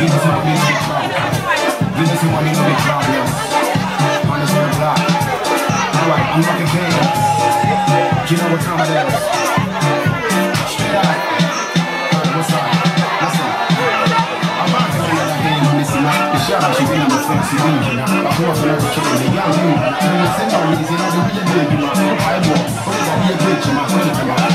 Trouble. Give us some money to be trouble. On the block. Alright, I'm rocking pain. You know what time it is. Straight out. What's up? Listen. I'm about to that game on this night. The shot she been on the been you know. I come up with every kid in the young you. You know, send out these, you know, the real good, you know. I walk. What is that? Be a bitch, you is that?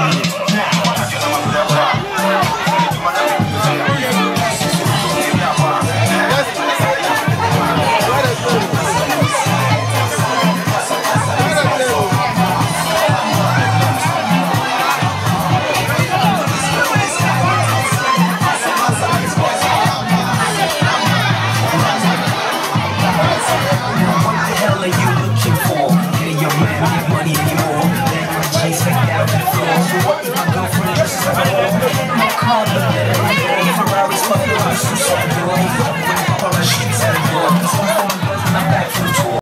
Hell are